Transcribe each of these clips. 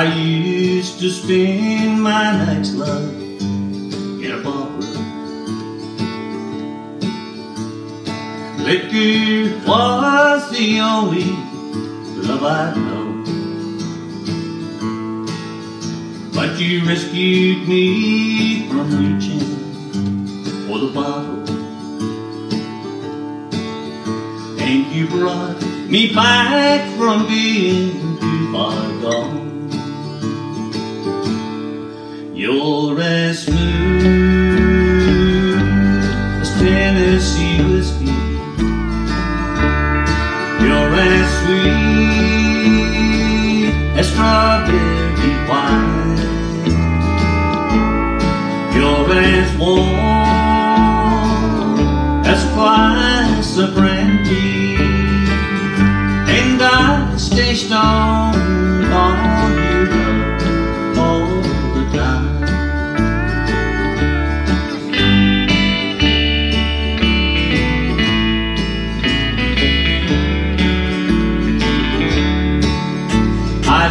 I used to spend my nights, love, in a ballroom. Liquor was the only love I know. But you rescued me from reaching for the bottle. And you brought me back from being too far gone. Tennessee whiskey. You're as sweet as strawberry wine. You're as warm as glass of brandy. And I stay on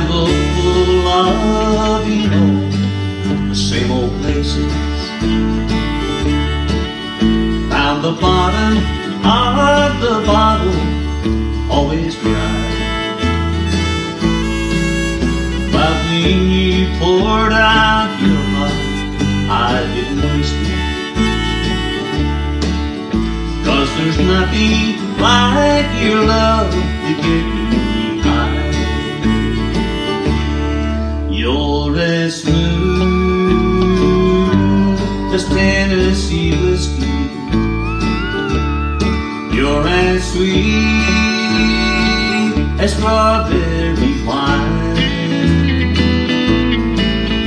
Look for love, you know, the same old places. Found the bottom of the bottle, always dry. But when you poured out your love, I didn't waste it. Cause there's nothing like your love to get As smooth as Tennessee whiskey. You're as sweet as strawberry wine.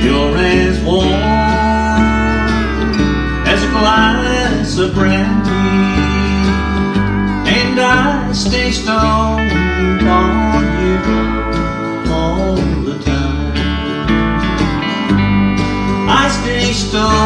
You're as warm as a glass of brandy. And I stay stoned stone.